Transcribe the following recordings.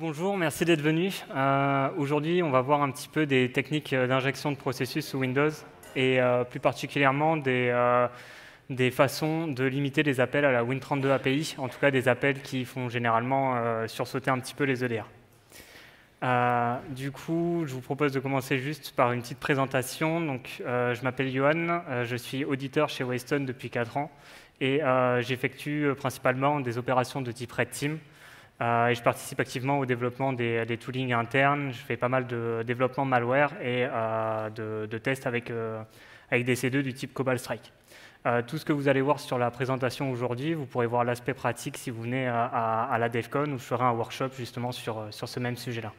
bonjour, merci d'être venu. Euh, aujourd'hui, on va voir un petit peu des techniques d'injection de processus sous Windows et euh, plus particulièrement des, euh, des, façons de limiter les appels à la Win32 API, en tout cas des appels qui font généralement sursauter un petit peu les EDR. du coup, je vous propose de commencer juste par une petite présentation. Donc, je m'appelle Johan, je suis auditeur chez Weston depuis 4 ans et j'effectue principalement des opérations de type Red Team. Euh, et je participe activement au développement des, toolings internes. Je fais pas mal de développement malware et euh, de, tests avec, euh, avec des C2 du type Cobalt Strike. tout ce que vous allez voir sur la présentation aujourd'hui, vous pourrez voir l'aspect pratique si vous venez à, la DevCon où je ferai un workshop justement sur, sur ce même sujet-là.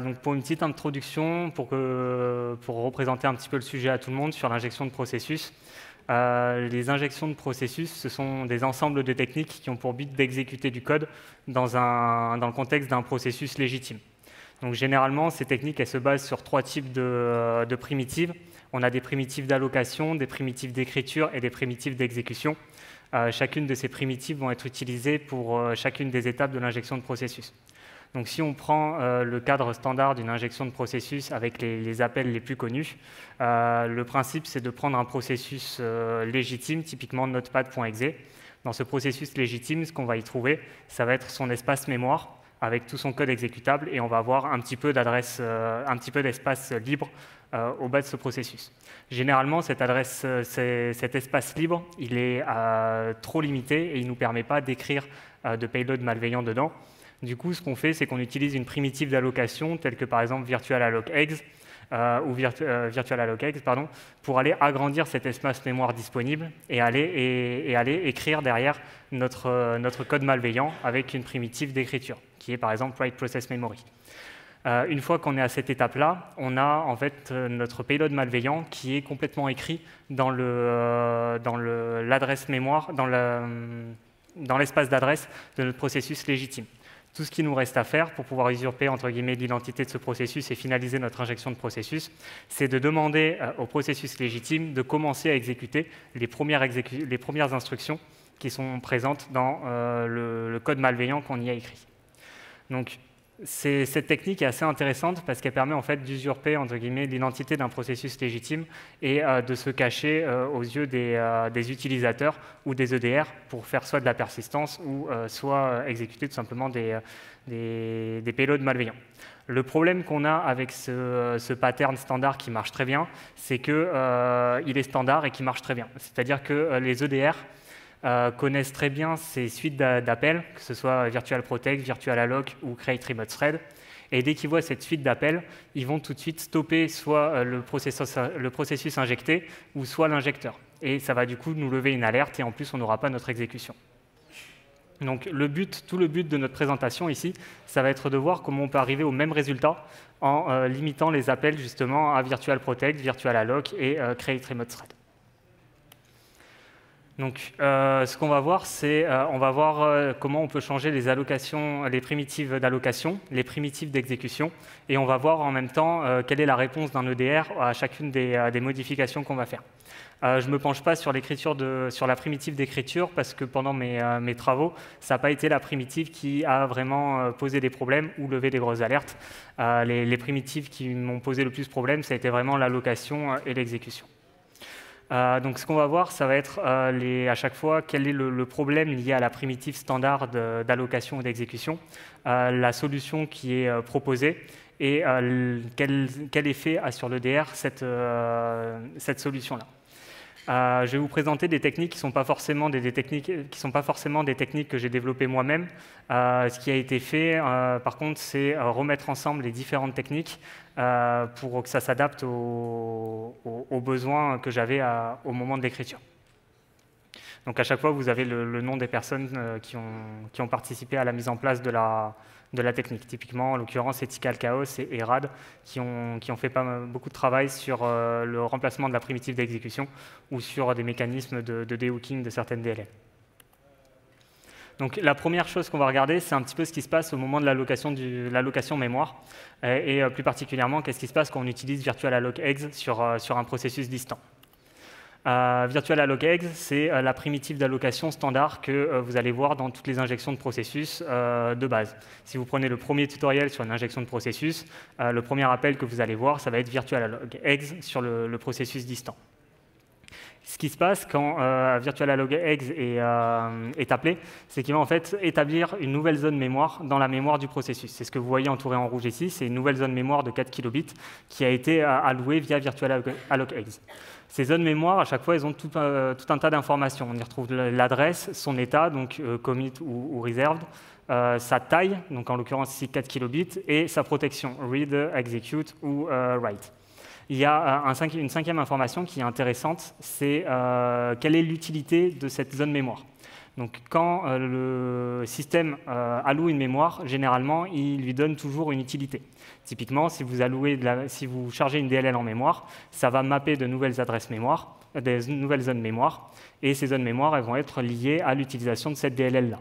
donc pour une petite introduction, pour, que, pour représenter un petit peu le sujet à tout le monde sur l'injection de processus, euh, les injections de processus, ce sont des ensembles de techniques qui ont pour but d'exécuter du code dans, le contexte d'un processus légitime. Donc, généralement, ces techniques elles se basent sur trois types de, euh, primitives. On a des primitives d'allocation, des primitives d'écriture et des primitives d'exécution. Euh, chacune de ces primitives vont être utilisées pour chacune des étapes de l'injection de processus. Donc si on prend euh, le cadre standard d'une injection de processus avec les, appels les plus connus, euh, le principe c'est de prendre un processus euh, légitime, typiquement notepad.exe. Dans ce processus légitime, ce qu'on va y trouver, ça va être son espace mémoire avec tout son code exécutable et on va avoir un petit peu d'adresse, un petit peu d'espace libre au bas de ce processus. Généralement, cet espace libre, il est trop limité et il ne nous permet pas d'écrire de payload malveillant dedans. Du coup, ce qu'on fait, c'est qu'on utilise une primitive d'allocation, telle que par exemple virtualalloc.exe, euh, ou euh, pardon, pour aller agrandir cet espace mémoire disponible et aller, écrire derrière notre, euh, notre, code malveillant avec une primitive d'écriture, qui est par exemple write process memory. Euh, une fois qu'on est à cette étape-là, on a en fait notre payload malveillant qui est complètement écrit dans l'adresse mémoire, dans l'espace d'adresse de notre processus légitime. Tout ce qui nous reste à faire pour pouvoir usurper entre guillemets l'identité de ce processus et finaliser notre injection de processus, c'est de demander euh, au processus légitime de commencer à exécuter les premières, instructions qui sont présentes dans euh, le, code malveillant qu'on y a écrit. Donc, cette technique est assez intéressante parce qu'elle permet en fait d'usurper entre guillemets l'identité d'un processus légitime et euh, de se cacher aux yeux des, des, utilisateurs ou des EDR pour faire soit de la persistance ou soit exécuter tout simplement des, payloads malveillants. Le problème qu'on a avec ce, pattern standard qui marche très bien, c'est qu'il euh, est standard et qui marche très bien. C'est-à-dire que euh, les EDR euh, connaissent très bien ces suites d'appels, que ce soit Virtual Protect, Virtual Alloc ou Create Remote Thread. Et dès qu'ils voient cette suite d'appels, ils vont tout de suite stopper soit le processus, le processus injecté ou soit l'injecteur. Et ça va du coup nous lever une alerte et en plus on n'aura pas notre exécution. Donc le but, tout le but de notre présentation ici, ça va être de voir comment on peut arriver au même résultat en euh, limitant les appels justement à Virtual Protect, Virtual Alloc et euh, Create Remote Thread. Donc, euh, ce qu'on va voir, c'est on va voir comment on peut changer les allocations, les primitives d'allocation, les primitives d'exécution, et on va voir en même temps quelle est la réponse d'un EDR à chacune des modifications qu'on va faire. Euh, je ne me penche pas sur, sur la primitive d'écriture parce que pendant mes, euh, travaux, ça n'a pas été la primitive qui a vraiment euh, posé des problèmes ou levé des grosses alertes. Les, primitives qui m'ont posé le plus de problèmes, ça a été vraiment l'allocation et l'exécution. Donc ce qu'on va voir, ça va être à chaque fois quel est le, problème lié à la primitive standard d'allocation et d'exécution, la solution qui est proposée et quel, effet a sur l'EDR cette, cette solution-là. Euh, je vais vous présenter des techniques qui ne sont pas forcément des, techniques que j'ai développées moi-même. Euh, ce qui a été fait, euh, par contre, c'est remettre ensemble les différentes techniques pour que ça s'adapte aux, besoins que j'avais au moment de l'écriture. Donc à chaque fois, vous avez le, nom des personnes qui, ont, participé à la mise en place de la, de la technique. Typiquement, en l'occurrence, Ethical Chaos et, RAD qui ont, fait beaucoup de travail sur euh, le remplacement de la primitive d'exécution ou sur des mécanismes de, de de certaines DLL. Donc la première chose qu'on va regarder, c'est un petit peu ce qui se passe au moment de l'allocation mémoire, et, euh, plus particulièrement, qu'est-ce qui se passe quand on utilise virtualalloc.exe sur, euh, sur un processus distant. Euh, virtual alloc eggs, c'est euh, la primitive d'allocation standard que euh, vous allez voir dans toutes les injections de processus de base. Si vous prenez le premier tutoriel sur une injection de processus, le premier appel que vous allez voir, ça va être virtual alloc eggs sur le, processus distant. Ce qui se passe quand virtual alloc eggs est, est appelé, c'est qu'il va en fait établir une nouvelle zone mémoire dans la mémoire du processus. C'est ce que vous voyez entouré en rouge ici, c'est une nouvelle zone mémoire de 4 kilobits qui a été allouée via virtual alloc eggs. Ces zones mémoire, à chaque fois, elles ont tout un, tas d'informations. On y retrouve l'adresse, son état, donc euh, commit ou, reserved, euh, sa taille, donc en l'occurrence ici 4 kilobits, et sa protection, read, execute ou euh, write. Il y a une cinquième information qui est intéressante, c'est quelle est l'utilité de cette zone mémoire. Donc quand le système alloue une mémoire, généralement, il lui donne toujours une utilité. Typiquement, si vous, allouez si vous chargez une DLL en mémoire, ça va mapper de nouvelles adresses mémoire, euh, des nouvelles zones mémoire, et ces zones mémoire elles vont être liées à l'utilisation de cette DLL-là.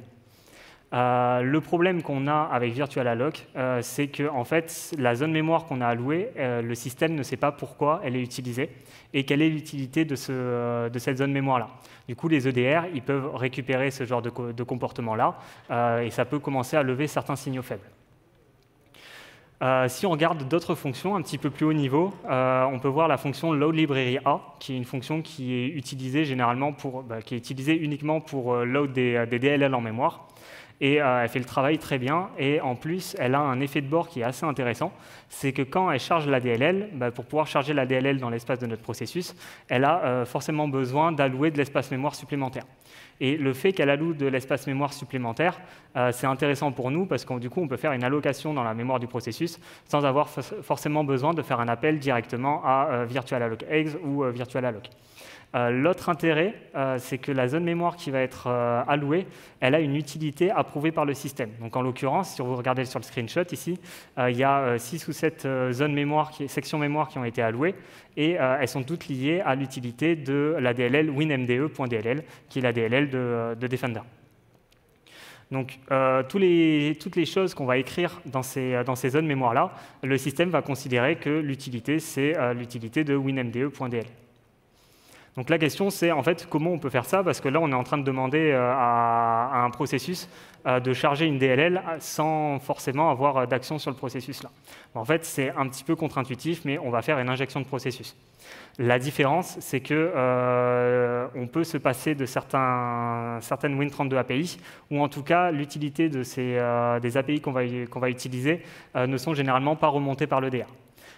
Euh, le problème qu'on a avec Virtual Alloc, euh, c'est que en fait, la zone mémoire qu'on a allouée, le système ne sait pas pourquoi elle est utilisée et quelle est l'utilité de, cette zone mémoire-là. Du coup, les EDR, ils peuvent récupérer ce genre de, comportement-là et ça peut commencer à lever certains signaux faibles. Euh, si on regarde d'autres fonctions un petit peu plus haut niveau, euh, on peut voir la fonction load library A, qui est une fonction qui est utilisée généralement bah, uniquement pour euh, load des, DLL en mémoire. Et elle fait le travail très bien. Et en plus, elle a un effet de bord qui est assez intéressant. C'est que quand elle charge la DLL, bah, pour pouvoir charger la DLL dans l'espace de notre processus, elle a forcément besoin d'allouer de l'espace mémoire supplémentaire. Et le fait qu'elle alloue de l'espace mémoire supplémentaire, euh, c'est intéressant pour nous parce que du coup, on peut faire une allocation dans la mémoire du processus sans avoir forcément besoin de faire un appel directement à euh, virtual alloc eggs ou euh, virtual alloc. Euh, l'autre intérêt, euh, c'est que la zone mémoire qui va être euh, allouée, elle a une utilité approuvée par le système. Donc en l'occurrence, si vous regardez sur le screenshot ici, il y a 6 ou 7 zones mémoire, sections mémoire qui ont été allouées, et elles sont toutes liées à l'utilité de la DLL winmde.dll, qui est la DLL de, Defender. Donc, toutes les choses qu'on va écrire dans ces, zones mémoire-là, le système va considérer que l'utilité, c'est l'utilité de winmde.dll. Donc la question, c'est en fait comment on peut faire ça, parce que là, on est en train de demander euh, à, un processus euh, de charger une DLL sans forcément avoir euh, d'action sur le processus là. En fait, c'est un petit peu contre-intuitif, mais on va faire une injection de processus. La différence, c'est que on peut se passer de certaines Win32 API, ou en tout cas, l'utilité des API qu'on va, utiliser ne sont généralement pas remontées par le DR.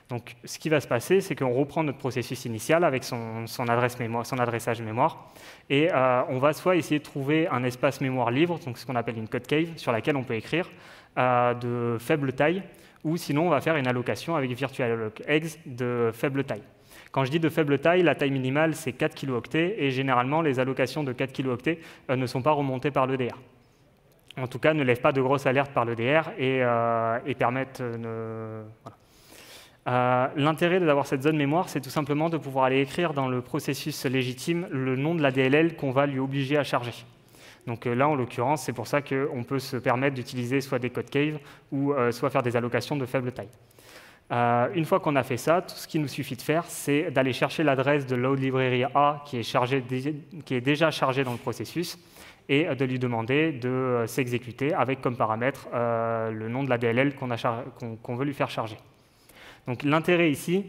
Donc, ce qui va se passer, c'est qu'on reprend notre processus initial avec son, adresse mémoire, son adressage mémoire, et euh, on va soit essayer de trouver un espace mémoire libre, donc ce qu'on appelle une code cave, sur laquelle on peut écrire, euh, de faible taille, ou sinon on va faire une allocation avec virtualalloc eggs de faible taille. Quand je dis de faible taille, la taille minimale c'est 4 kilooctets, et généralement les allocations de 4 kilooctets euh, ne sont pas remontées par l'EDR. En tout cas, ne lèvent pas de grosses alertes par l'EDR et, et permettent... Voilà. Euh, l'intérêt d'avoir cette zone mémoire, c'est tout simplement de pouvoir aller écrire dans le processus légitime le nom de la DLL qu'on va lui obliger à charger. Donc euh, là, en l'occurrence, c'est pour ça qu'on peut se permettre d'utiliser soit des codes cave ou euh, soit faire des allocations de faible taille. une fois qu'on a fait ça, tout ce qu'il nous suffit de faire, c'est d'aller chercher l'adresse de load library A qui est, qui est, déjà chargée dans le processus et de lui demander de s'exécuter avec comme paramètre le nom de la DLL qu'on veut lui faire charger. Donc l'intérêt ici,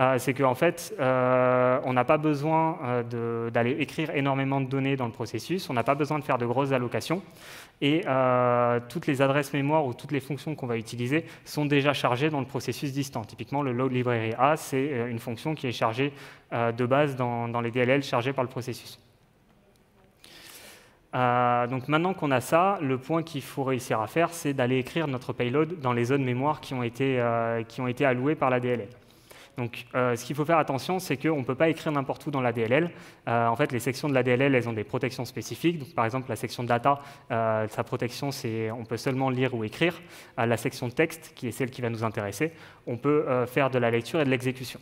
euh, c'est qu'en fait, euh, on n'a pas besoin euh, d'aller écrire énormément de données dans le processus, on n'a pas besoin de faire de grosses allocations, et toutes les adresses mémoire ou toutes les fonctions qu'on va utiliser sont déjà chargées dans le processus distant. Typiquement, le load library A, c'est une fonction qui est chargée de base dans, dans les DLL chargés par le processus. Donc maintenant qu'on a ça, le point qu'il faut réussir à faire, c'est d'aller écrire notre payload dans les zones mémoire qui ont été, qui ont été allouées par la DLL. Donc, euh, ce qu'il faut faire attention, c'est qu'on ne peut pas écrire n'importe où dans la DLL. Euh, en fait, les sections de la DLL, elles ont des protections spécifiques. par exemple, la section data, euh, sa protection, c'est on peut seulement lire ou écrire. la section texte, qui est celle qui va nous intéresser, on peut faire de la lecture et de l'exécution.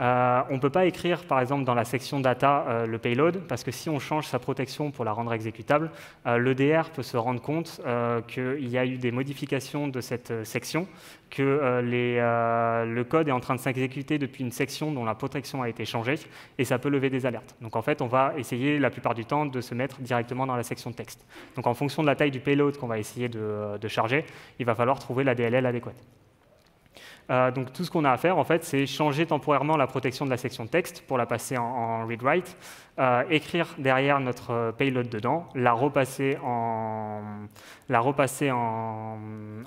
Euh, on ne peut pas écrire, par exemple, dans la section data euh, le payload, parce que si on change sa protection pour la rendre exécutable, euh, l'EDR peut se rendre compte qu'il y a eu des modifications de cette section, que le code est en train de s'exécuter depuis une section dont la protection a été changée, et ça peut lever des alertes. Donc en fait, on va essayer la plupart du temps de se mettre directement dans la section texte. Donc en fonction de la taille du payload qu'on va essayer de charger, il va falloir trouver la DLL adéquate. Euh, donc tout ce qu'on a à faire, en fait, c'est changer temporairement la protection de la section texte pour la passer en, read-write, euh, écrire derrière notre euh, payload dedans, la repasser en, la repasser en,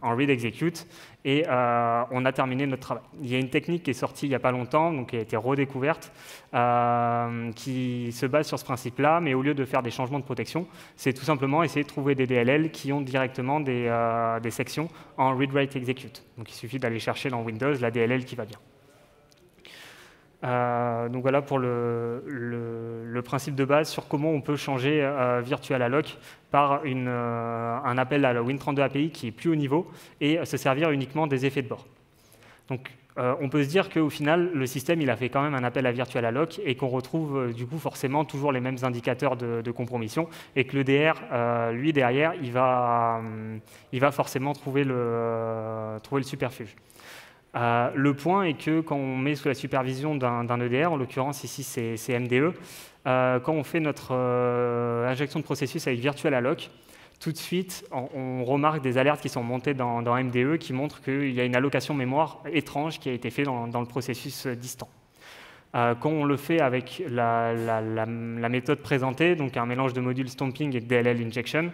en read-execute, et on a terminé notre travail. Il y a une technique qui est sortie il n'y a pas longtemps, donc qui a été redécouverte, qui se base sur ce principe-là, mais au lieu de faire des changements de protection, c'est tout simplement essayer de trouver des DLL qui ont directement des, des sections en read-write-execute. Donc il suffit d'aller chercher dans Windows la DLL qui va bien. Euh, donc voilà pour le, principe de base sur comment on peut changer euh, Virtual Alloc par euh, un appel à la Win32 API qui est plus haut niveau et se servir uniquement des effets de bord. Donc on peut se dire qu'au final, le système il a fait quand même un appel à Virtual Alloc et qu'on retrouve du coup forcément toujours les mêmes indicateurs de, compromission et que le DR, lui derrière, il va, il va forcément trouver le, trouver le superfuge. Euh, le point est que quand on met sous la supervision d'un EDR, en l'occurrence ici c'est MDE, euh, quand on fait notre euh, injection de processus avec Virtual Alloc, tout de suite on, remarque des alertes qui sont montées dans, MDE qui montrent qu'il y a une allocation mémoire étrange qui a été faite dans le processus distant. Euh, quand on le fait avec la, méthode présentée, donc un mélange de module stomping et DLL injection,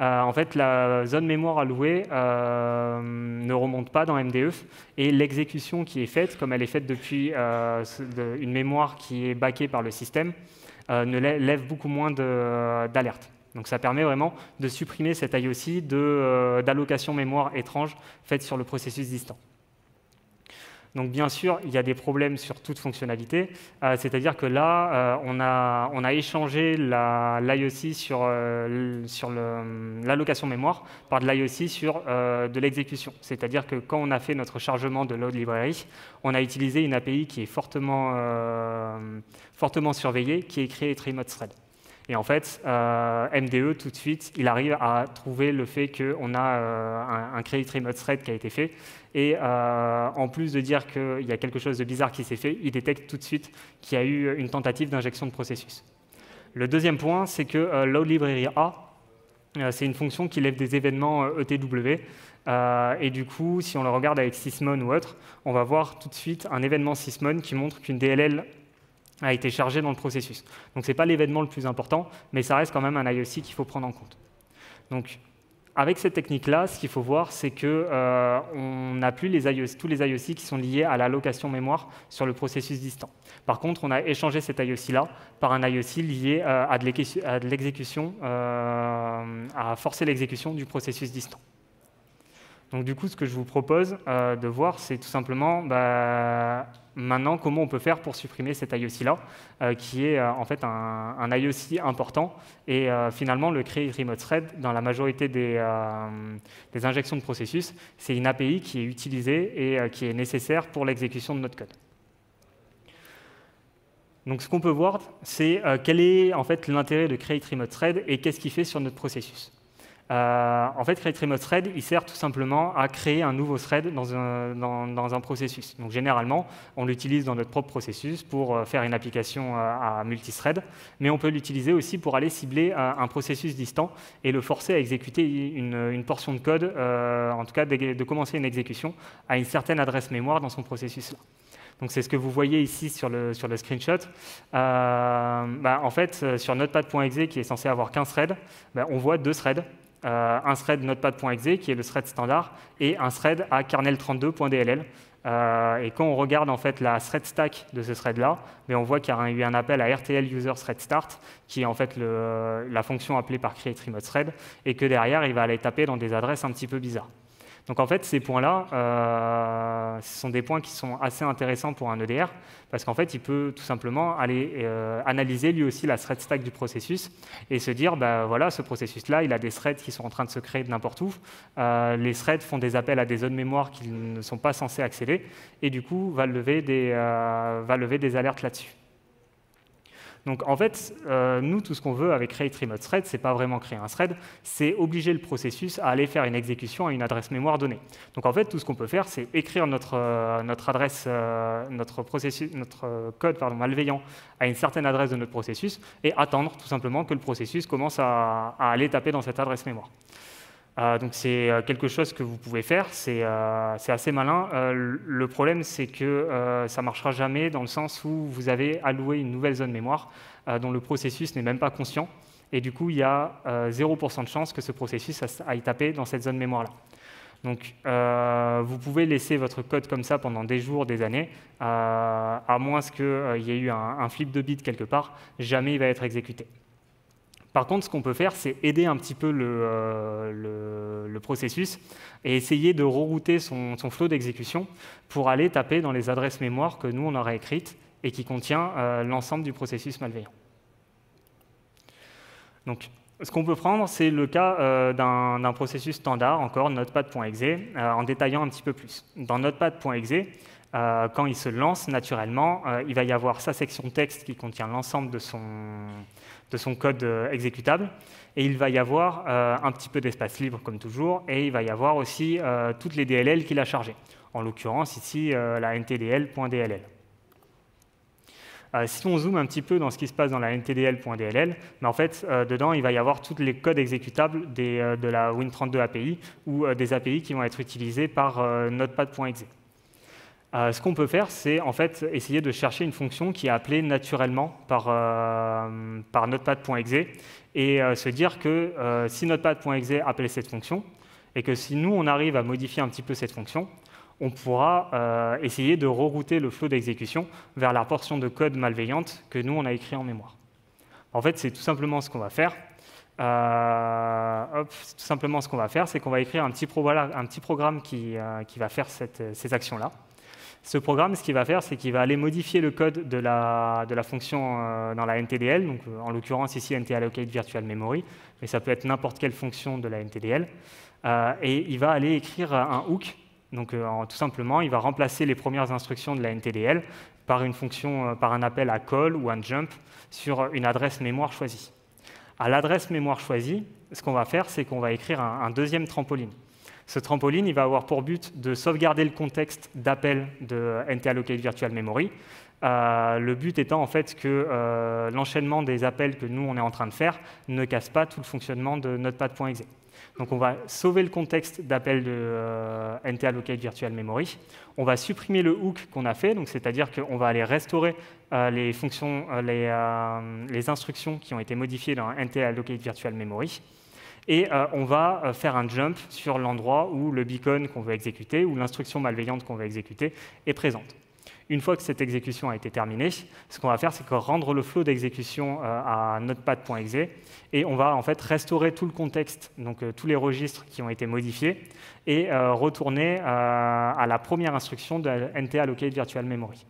euh, en fait, la zone mémoire allouée euh, ne remonte pas dans MDE et l'exécution qui est faite, comme elle est faite depuis une mémoire qui est backée par le système, ne lève beaucoup moins d'alertes. Donc ça permet vraiment de supprimer cette IOC d'allocation mémoire étrange faite sur le processus distant. Donc bien sûr, il y a des problèmes sur toute fonctionnalité, euh, c'est-à-dire que là, euh, on, a, échangé l'IOC sur, euh, sur l'allocation mémoire par de l'IOC sur de l'exécution. C'est-à-dire que quand on a fait notre chargement de load library, on a utilisé une API qui est fortement, surveillée, qui est créée Remote Thread. Et en fait, MDE, tout de suite, il arrive à trouver le fait qu'on a un, un create remote thread qui a été fait et euh, en plus de dire qu'il y a quelque chose de bizarre qui s'est fait, il détecte tout de suite qu'il y a eu une tentative d'injection de processus. Le deuxième point, c'est que euh, load library A, euh, c'est une fonction qui lève des événements ETW. et du coup, si on le regarde avec Sysmon ou autre, on va voir tout de suite un événement Sysmon qui montre qu'une DLL a été chargée dans le processus. Donc ce n'est pas l'événement le plus important, mais ça reste quand même un IOC qu'il faut prendre en compte. Donc avec cette technique-là, ce qu'il faut voir, c'est qu'on euh, n'a plus tous les IOC qui sont liés à l'allocation mémoire sur le processus distant. Par contre, on a échangé cet IOC-là par un IOC lié euh, à de l'exécution, euh, à forcer l'exécution du processus distant. Donc du coup, ce que je vous propose euh, de voir, c'est tout simplement bah, maintenant comment on peut faire pour supprimer cet IOC-là, euh, qui est euh, en fait un, IOC important. Et finalement, le create remote thread, dans la majorité des, des injections de processus, c'est une API qui est utilisée et qui est nécessaire pour l'exécution de notre code. Donc ce qu'on peut voir, c'est quel est en fait l'intérêt de create remote thread et qu'est-ce qu'il fait sur notre processus. Euh, en fait, Create Remote Thread, il sert tout simplement à créer un nouveau thread dans un, dans, un processus. Donc, généralement, on l'utilise dans notre propre processus pour euh, faire une application euh, à multithread, mais on peut l'utiliser aussi pour aller cibler un processus distant et le forcer à exécuter une, portion de code, en tout cas de, commencer une exécution à une certaine adresse mémoire dans son processus-là. Donc c'est ce que vous voyez ici sur le, sur le screenshot. Bah, en fait, sur notepad.exe, qui est censé avoir 15 threads, bah, on voit deux threads un thread notepad.exe qui est le thread standard et un thread à kernel32.dll. Euh, et quand on regarde en fait la thread stack de ce thread-là, mais on voit qu'il y a eu un appel à RTL user thread start, qui est en fait la fonction appelée par create remote thread, et que derrière il va aller taper dans des adresses un petit peu bizarres. Donc en fait, ces points-là, euh, ce sont des points qui sont assez intéressants pour un EDR, parce qu'en fait, il peut tout simplement aller euh, analyser lui aussi la thread stack du processus et se dire, bah, voilà, ce processus-là, il a des threads qui sont en train de se créer de n'importe où. Euh, les threads font des appels à des zones mémoire qu'ils ne sont pas censés accéder, et du coup, va lever des, va lever des alertes là-dessus. Donc en fait, euh, nous, tout ce qu'on veut avec create remote thread, c'est pas vraiment créer un thread, c'est obliger le processus à aller faire une exécution à une adresse mémoire donnée. Donc en fait, tout ce qu'on peut faire, c'est écrire notre, euh, adresse, euh, notre, code malveillant à une certaine adresse de notre processus et attendre tout simplement que le processus commence à aller taper dans cette adresse mémoire. Euh, donc c'est euh, quelque chose que vous pouvez faire, c'est euh, assez malin. le problème, c'est que ça ne marchera jamais dans le sens où vous avez alloué une nouvelle zone mémoire dont le processus n'est même pas conscient. Et du coup, il y a 0% de chance que ce processus aille taper dans cette zone mémoire-là. Donc, vous pouvez laisser votre code comme ça pendant des jours, des années, à moins qu'il y ait eu un, flip de bits quelque part, jamais il va être exécuté. Par contre, ce qu'on peut faire, c'est aider un petit peu le, euh, processus et essayer de rerouter son, flot d'exécution pour aller taper dans les adresses mémoire que nous, on aurait écrites et qui contient euh, l'ensemble du processus malveillant. Donc, ce qu'on peut prendre, c'est le cas euh, d'un processus standard, encore notepad.exe, en détaillant un petit peu plus. Dans notepad.exe, quand il se lance naturellement, il va y avoir sa section texte qui contient l'ensemble de son, de son code euh, exécutable. Et il va y avoir euh, un petit peu d'espace libre, comme toujours, et il va y avoir aussi euh, toutes les DLL qu'il a chargées. En l'occurrence, ici, la ntdl.dll. si on zoome un petit peu dans ce qui se passe dans la ntdl.dll, mais en fait, dedans, il va y avoir tous les codes exécutables de la Win32 API ou des API qui vont être utilisés par notepad.exe. Euh, ce qu'on peut faire, c'est en fait essayer de chercher une fonction qui est appelée naturellement par, euh, notepad.exe et euh, se dire que si notepad.exe appelle cette fonction et que si nous on arrive à modifier un petit peu cette fonction, on pourra essayer de rerouter le flot d'exécution vers la portion de code malveillante que nous on a écrit en mémoire. En fait, c'est tout simplement ce qu'on va faire. tout simplement ce qu'on va faire, c'est qu'on va écrire un petit, programme qui, va faire ces actions-là. Ce programme, ce qu'il va faire, c'est qu'il va aller modifier le code de la, fonction euh, dans la NTDL, euh, en l'occurrence ici NTAllocate virtual memory, mais ça peut être n'importe quelle fonction de la NTDL, euh, et il va aller écrire un hook. Donc tout simplement, il va remplacer les premières instructions de la NTDL par une fonction, par un appel à call ou un jump sur une adresse mémoire choisie. À l'adresse mémoire choisie, ce qu'on va faire, c'est qu'on va écrire un deuxième trampoline. Ce trampoline, il va avoir pour but de sauvegarder le contexte d'appel de NT Virtual Memory. Euh, le but étant en fait que euh, l'enchaînement des appels que nous on est en train de faire ne casse pas tout le fonctionnement de notepad.exe. Donc on va sauver le contexte d'appel de euh, Virtual Memory. On va supprimer le hook qu'on a fait, c'est-à-dire qu'on va aller restaurer euh, les les, instructions qui ont été modifiées dans NT Virtual Memory et euh, on va euh, faire un jump sur l'endroit où le beacon qu'on veut exécuter, ou l'instruction malveillante qu'on veut exécuter, est présente. Une fois que cette exécution a été terminée, ce qu'on va faire, c'est rendre le flow d'exécution euh, à notepad.exe et on va en fait restaurer tout le contexte, donc tous les registres qui ont été modifiés, et retourner à la première instruction de NT allocate virtual memory.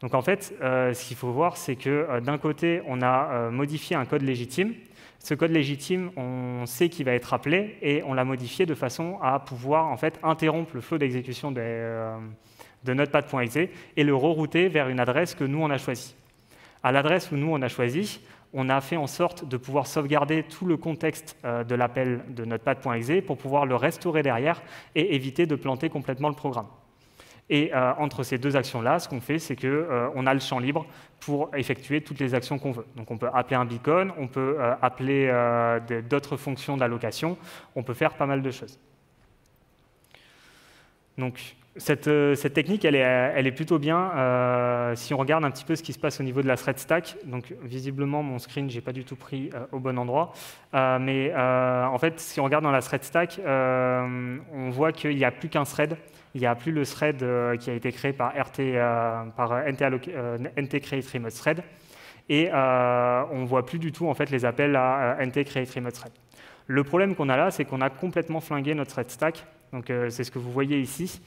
Donc en fait, ce qu'il faut voir, c'est que d'un côté, on a modifié un code légitime, ce code légitime, on sait qu'il va être appelé et on l'a modifié de façon à pouvoir en fait interrompre le flot d'exécution de, euh, de notepad.exe et le rerouter vers une adresse que nous on a choisie. À l'adresse où nous on a choisi, on a fait en sorte de pouvoir sauvegarder tout le contexte euh, de l'appel de notepad.exe pour pouvoir le restaurer derrière et éviter de planter complètement le programme. Et euh, entre ces deux actions-là, ce qu'on fait, c'est qu'on euh, a le champ libre pour effectuer toutes les actions qu'on veut. Donc on peut appeler un beacon, on peut euh, appeler d'autres fonctions d'allocation, on peut faire pas mal de choses. Donc cette, technique, elle est, elle est, plutôt bien si on regarde un petit peu ce qui se passe au niveau de la thread stack. Donc visiblement, mon screen, j'ai pas du tout pris au bon endroit. mais en fait, si on regarde dans la thread stack, on voit qu'il n'y a plus qu'un thread il n'y a plus le thread euh, qui a été créé par, RT, euh, euh, NT Create Remote Thread. Et on ne voit plus du tout en fait, les appels à NT Create Remote Thread. Le problème qu'on a là, c'est qu'on a complètement flingué notre thread stack. Donc c'est ce que vous voyez ici.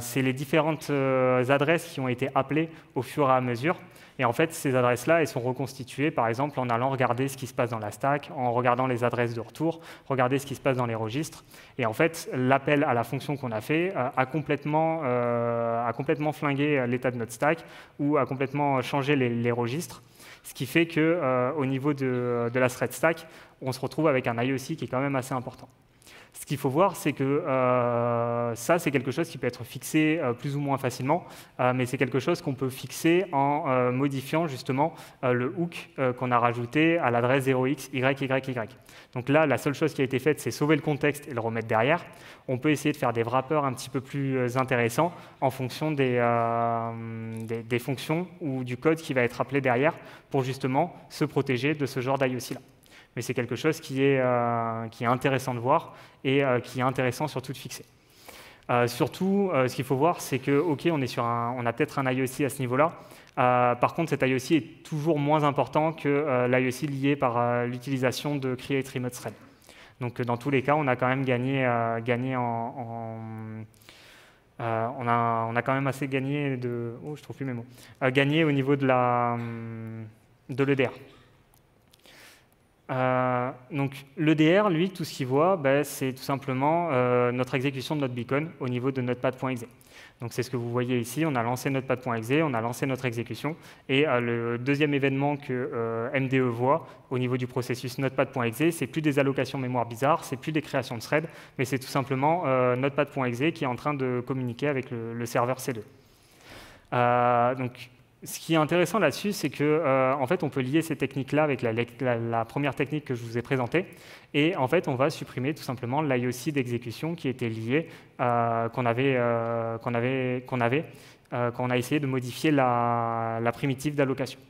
c'est les différentes adresses qui ont été appelées au fur et à mesure. Et en fait, ces adresses-là, elles sont reconstituées, par exemple, en allant regarder ce qui se passe dans la stack, en regardant les adresses de retour, regarder ce qui se passe dans les registres. Et en fait, l'appel à la fonction qu'on a fait euh, a, complètement, euh, a flingué l'état de notre stack ou a complètement changé les, registres. Ce qui fait qu'au euh, niveau de, de la thread stack, on se retrouve avec un IOC qui est quand même assez important. Ce qu'il faut voir, c'est que euh, ça, c'est quelque chose qui peut être fixé euh, plus ou moins facilement, euh, mais c'est quelque chose qu'on peut fixer en modifiant justement le hook qu'on a rajouté à l'adresse 0xYYY. Donc là, la seule chose qui a été faite, c'est sauver le contexte et le remettre derrière. On peut essayer de faire des wrappers un petit peu plus intéressants en fonction des, des fonctions ou du code qui va être appelé derrière pour justement se protéger de ce genre d'IOC-là mais c'est quelque chose qui est, euh, intéressant de voir et euh, qui est intéressant surtout de fixer. Euh, surtout, ce qu'il faut voir, c'est que, OK, on, a peut-être un IOC à ce niveau-là. par contre, cet IOC est toujours moins important que l'IOC lié par l'utilisation de Create Remote Thread. Donc, dans tous les cas, on a quand même gagné, on, a, quand même assez gagné de. Oh, je trouve plus mes mots. gagné au niveau de l'EDR. Euh, donc l'EDR, lui, tout ce qu'il voit, ben, c'est tout simplement euh, notre exécution de notre beacon au niveau de notepad.exe. Donc c'est ce que vous voyez ici, on a lancé notepad.exe, on a lancé notre exécution, et euh, le deuxième événement que MDE voit au niveau du processus notepad.exe, c'est plus des allocations mémoire bizarres, c'est plus des créations de threads, mais c'est tout simplement notepad.exe qui est en train de communiquer avec le, le serveur C2. donc ce qui est intéressant là-dessus, c'est qu'en euh, en fait, on peut lier ces techniques-là avec la, première technique que je vous ai présentée, et en fait, on va supprimer tout simplement l'IOC d'exécution qui était lié, euh, qu'on avait, euh, qu'on avait, qu'on avait quand on a essayé de modifier la, primitive d'allocation.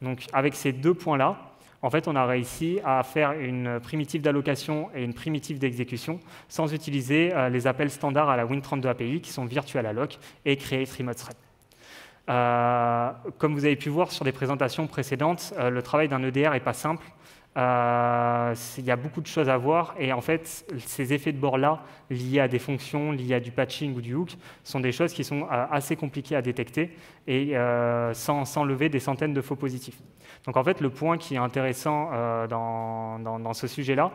Donc, avec ces deux points-là, en fait, on a réussi à faire une primitive d'allocation et une primitive d'exécution sans utiliser les appels standards à la Win32 API qui sont virtual alloc et create remote thread. Euh, comme vous avez pu voir sur des présentations précédentes, euh, le travail d'un EDR n'est pas simple. Euh, il y a beaucoup de choses à voir et en fait, ces effets de bord-là, liés à des fonctions, liés à du patching ou du hook, sont des choses qui sont assez compliquées à détecter et sans, lever des centaines de faux positifs. Donc en fait, le point qui est intéressant dans, ce sujet-là,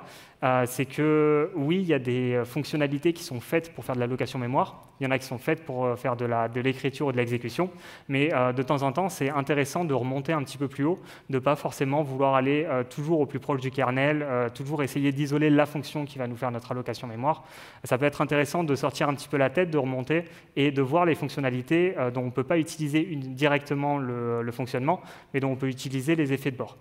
c'est que oui, il y a des fonctionnalités qui sont faites pour faire de l'allocation mémoire, il y en a qui sont faites pour euh, faire de l'écriture ou de l'exécution, mais euh, de temps en temps, c'est intéressant de remonter un petit peu plus haut, de pas forcément vouloir aller euh, toujours au plus proche du kernel, toujours essayer d'isoler la fonction qui va nous faire notre allocation mémoire. Ça peut être intéressant de sortir un petit peu la tête, de remonter et de voir les fonctionnalités dont on ne peut pas utiliser directement le fonctionnement, mais dont on peut utiliser les effets de bord.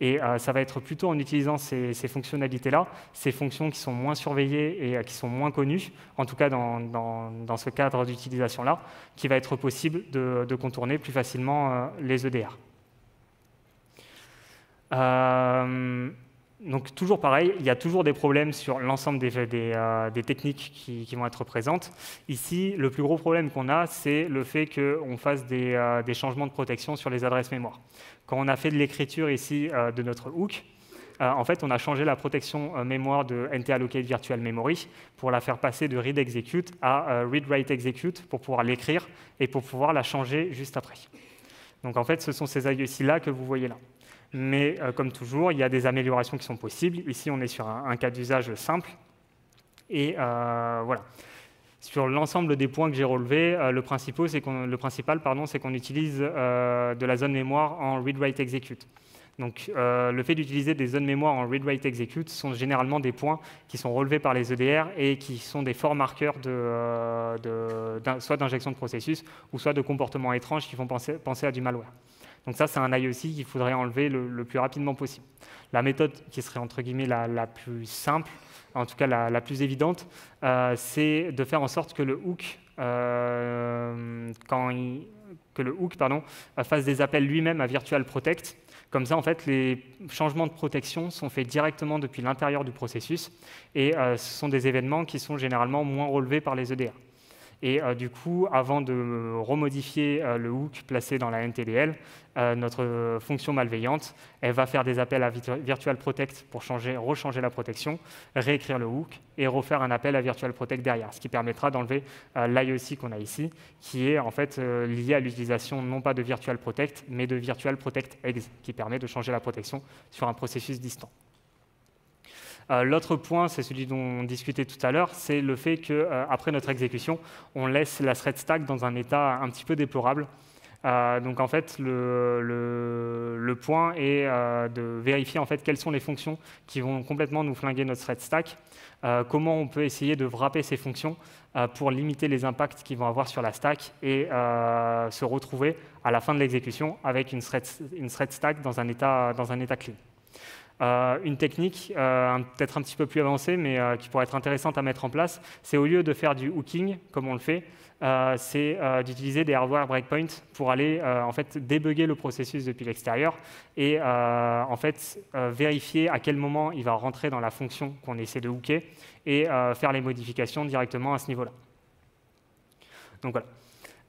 Et euh, ça va être plutôt en utilisant ces, fonctionnalités-là, ces fonctions qui sont moins surveillées et euh, qui sont moins connues, en tout cas dans, ce cadre d'utilisation-là, qu'il va être possible de, contourner plus facilement euh, les EDR. Donc toujours pareil, il y a toujours des problèmes sur l'ensemble des, techniques qui, vont être présentes. Ici, le plus gros problème qu'on a, c'est le fait qu'on fasse des, changements de protection sur les adresses mémoire. Quand on a fait de l'écriture ici euh, de notre hook, euh, en fait, on a changé la protection euh, mémoire de NT-allocate virtual memory pour la faire passer de read execute à read write execute pour pouvoir l'écrire et pour pouvoir la changer juste après. Donc en fait, ce sont ces IEC-là que vous voyez là. Mais comme toujours, il y a des améliorations qui sont possibles. Ici, on est sur un, cas d'usage simple. Et voilà. Sur l'ensemble des points que j'ai relevés, euh, le, principal, c'est qu'on utilise euh, de la zone mémoire en read-write-execute. Donc, euh, le fait d'utiliser des zones mémoire en read-write-execute sont généralement des points qui sont relevés par les EDR et qui sont des forts marqueurs de, soit d'injection de processus ou soit de comportements étranges qui font penser, à du malware. Donc ça, c'est un IOC qu'il faudrait enlever le, plus rapidement possible. La méthode qui serait entre guillemets la plus simple, en tout cas la, plus évidente, euh, c'est de faire en sorte que le hook, euh, que le hook pardon, fasse des appels lui-même à Virtual Protect. Comme ça, en fait, les changements de protection sont faits directement depuis l'intérieur du processus et euh, ce sont des événements qui sont généralement moins relevés par les EDR. Et du coup, avant de remodifier le hook placé dans la NTDL, notre fonction malveillante, elle va faire des appels à Virtual Protect pour changer, rechanger la protection, réécrire le hook et refaire un appel à Virtual Protect derrière, ce qui permettra d'enlever l'IOC qu'on a ici, qui est en fait lié à l'utilisation non pas de Virtual Protect, mais de Virtual Protect Eggs, qui permet de changer la protection sur un processus distant. Euh, l'autre point, c'est celui dont on discutait tout à l'heure, c'est le fait qu'après euh, notre exécution, on laisse la thread stack dans un état un petit peu déplorable. Euh, donc en fait, le, point est de vérifier en fait quelles sont les fonctions qui vont complètement nous flinguer notre thread stack. comment on peut essayer de wrapper ces fonctions pour limiter les impacts qu'ils vont avoir sur la stack et se retrouver à la fin de l'exécution avec une thread, stack dans un état, dans un état clean. Euh, une technique euh, peut-être un petit peu plus avancée, mais euh, qui pourrait être intéressante à mettre en place, c'est au lieu de faire du hooking, comme on le fait, c'est d'utiliser des hardware breakpoints pour aller en fait débugger le processus depuis l'extérieur et en fait vérifier à quel moment il va rentrer dans la fonction qu'on essaie de hooker et faire les modifications directement à ce niveau-là. Donc voilà.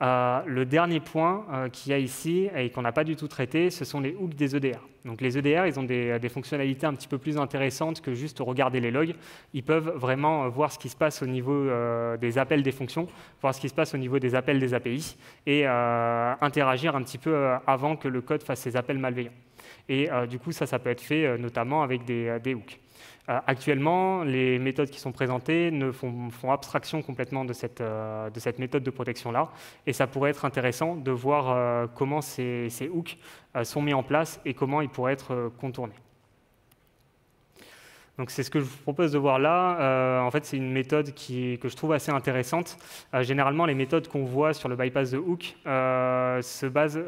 Euh, le dernier point euh, qu'il y a ici et qu'on n'a pas du tout traité, ce sont les hooks des EDR. Donc les EDR, ils ont des, fonctionnalités un petit peu plus intéressantes que juste regarder les logs. Ils peuvent vraiment voir ce qui se passe au niveau euh, des appels des fonctions, voir ce qui se passe au niveau des appels des API et interagir un petit peu avant que le code fasse ses appels malveillants. Et du coup, ça, peut être fait notamment avec des hooks. Euh, actuellement, les méthodes qui sont présentées ne font, abstraction complètement de cette, euh, de cette méthode de protection-là, et ça pourrait être intéressant de voir euh, comment ces, hooks sont mis en place et comment ils pourraient être contournés. Donc c'est ce que je vous propose de voir là. en fait, c'est une méthode que je trouve assez intéressante. généralement, les méthodes qu'on voit sur le bypass de hook se basent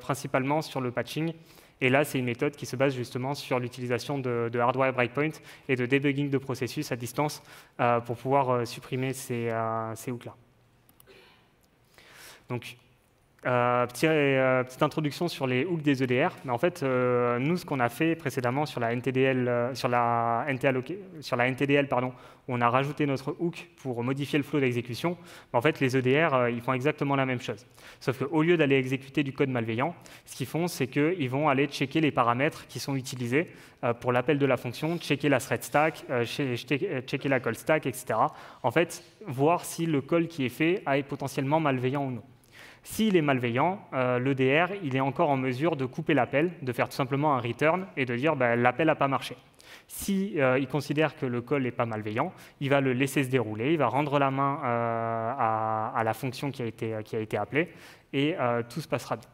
principalement sur le patching et là, c'est une méthode qui se base justement sur l'utilisation de, hardware breakpoint et de debugging de processus à distance euh, pour pouvoir euh, supprimer ces, euh, ces hooks-là. Donc, euh, euh, petite introduction sur les hooks des EDR. Mais en fait, euh, nous, ce qu'on a fait précédemment sur la NTDL, sur la NTDL pardon, on a rajouté notre hook pour modifier le flow d'exécution, en fait, les EDR, ils font exactement la même chose. Sauf qu'au lieu d'aller exécuter du code malveillant, ce qu'ils font, c'est qu'ils vont aller checker les paramètres qui sont utilisés pour l'appel de la fonction, checker la thread stack, checker la call stack, etc. En fait, voir si le call qui est fait est potentiellement malveillant ou non. S'il est malveillant, euh, l'EDR est encore en mesure de couper l'appel, de faire tout simplement un return et de dire bah, l'appel n'a pas marché. Si euh, il considère que le call n'est pas malveillant, il va le laisser se dérouler, il va rendre la main euh, à, la fonction qui a été, qui a été appelée et tout se passera bien.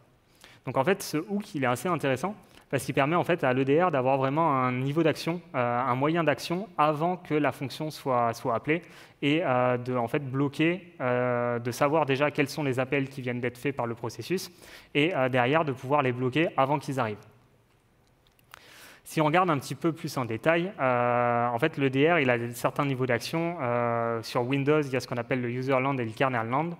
Donc en fait, ce hook il est assez intéressant parce qu'il permet en fait à l'EDR d'avoir vraiment un niveau d'action, euh, un moyen d'action avant que la fonction soit, appelée et euh, de en fait bloquer, euh, de savoir déjà quels sont les appels qui viennent d'être faits par le processus et derrière de pouvoir les bloquer avant qu'ils arrivent. Si on regarde un petit peu plus en détail, en fait, l'EDR il a certains niveaux d'action. sur Windows, il y a ce qu'on appelle le userland et le kernelland.